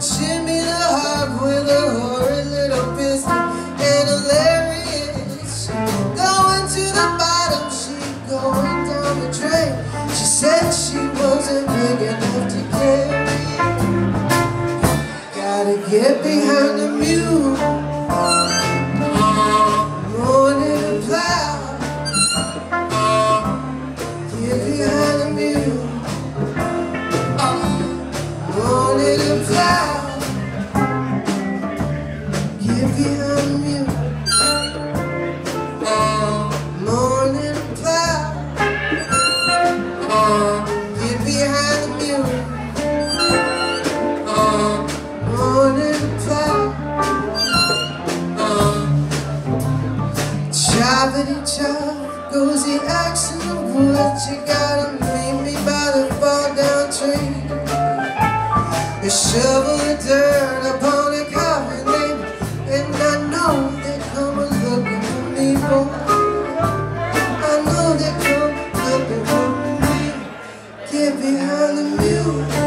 Jimmy the Hawk with a horrid little pistol and. She going to the bottom, she going down the drain. She said she wasn't big enough to carry. Gotta get behind the mule. Choppity chop goes the axe in the. You gotta meet me by the fall down tree. The shovel of dirt upon a coffin named, and I know they come looking for me, boy. I know they come looking for me. Get behind the mule.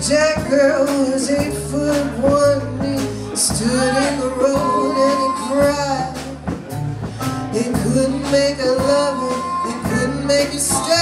Jack Earl was eight foot one. He stood in the road and he cried. He couldn't make her love him. He couldn't make her stay.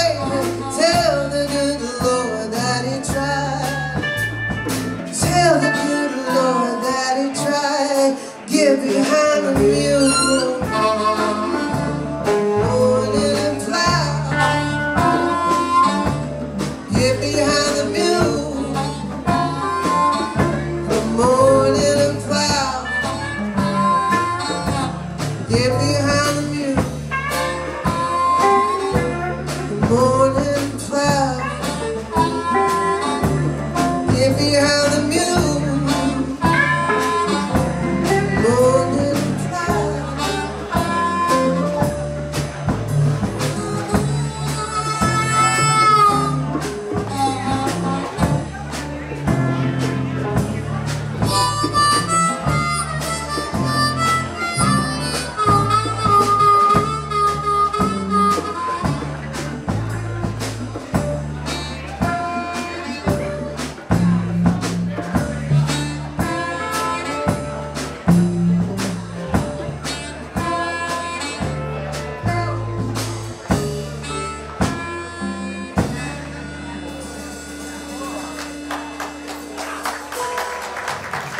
If you have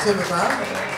박재미가.